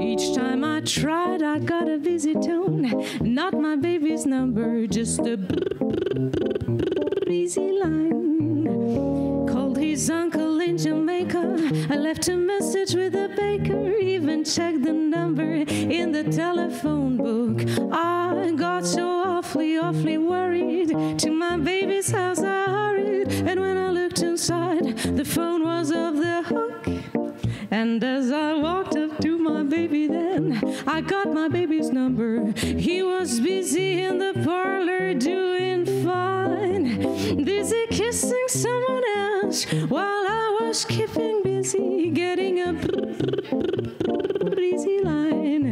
Each time I tried, I got a busy tone. Not my baby's number, just a easy line. Called his uncle in Jamaica. I left a message with the baker, even checked the number in the telephone book. I got so awfully, awfully worried. To my baby's house I hurried, and when I looked inside, the phone was off the hook. And as I walked up to my baby then, I got my baby's number. He was busy in the parlor doing fine, busy kissing someone else while I was keeping busy getting up.